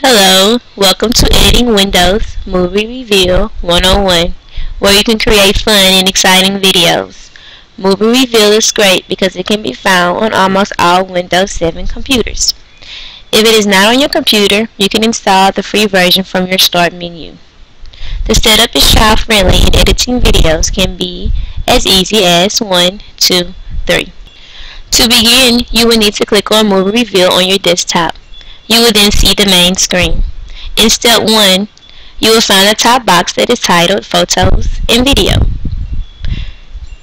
Hello, welcome to Editing Windows Muvee Reveal 101, where you can create fun and exciting videos. Muvee Reveal is great because it can be found on almost all Windows 7 computers. If it is not on your computer, you can install the free version from your Start menu. The setup is child-friendly and editing videos can be as easy as 1, 2, 3. To begin, you will need to click on Muvee Reveal on your desktop you will then see the main screen. In step 1, you will find a top box that is titled Photos and Video.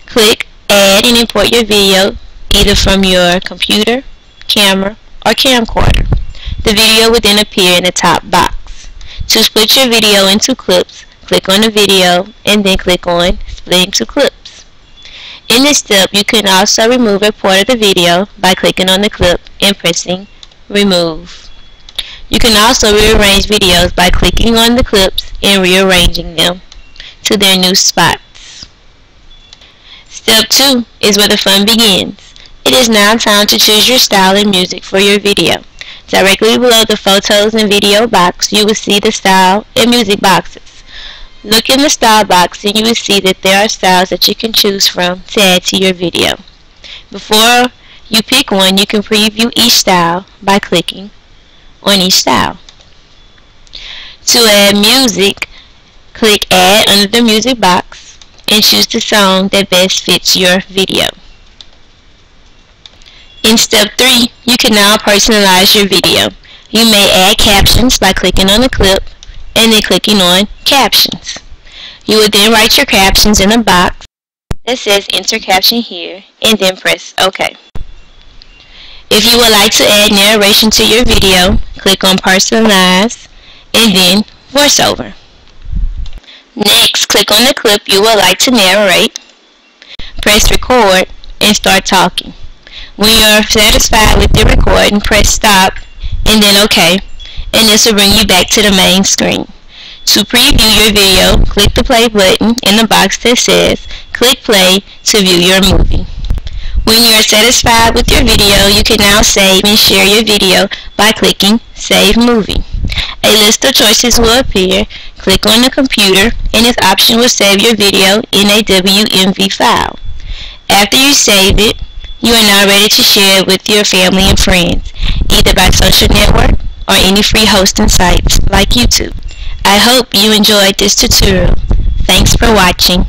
Click Add and import your video either from your computer, camera, or camcorder. The video will then appear in the top box. To split your video into clips, click on the video and then click on Split into Clips. In this step, you can also remove a part of the video by clicking on the clip and pressing Remove. You can also rearrange videos by clicking on the clips and rearranging them to their new spots. Step 2 is where the fun begins. It is now time to choose your style and music for your video. Directly below the photos and video box, you will see the style and music boxes. Look in the style box and you will see that there are styles that you can choose from to add to your video. Before you pick one, you can preview each style by clicking on each style. To add music, click Add under the music box and choose the song that best fits your video. In step 3, you can now personalize your video. You may add captions by clicking on the clip and then clicking on Captions. You will then write your captions in a box that says Enter Caption here and then press OK. If you would like to add narration to your video, click on Personalize and then VoiceOver. Next, click on the clip you would like to narrate, press record, and start talking. When you're satisfied with the recording, press stop and then OK, and this will bring you back to the main screen. To preview your video, click the play button in the box that says click play to view your movie. When you are satisfied with your video, you can now save and share your video by clicking Save Movie. A list of choices will appear. Click on the computer and this option will save your video in a WMV file. After you save it, you are now ready to share it with your family and friends, either by social network or any free hosting sites like YouTube. I hope you enjoyed this tutorial. Thanks for watching.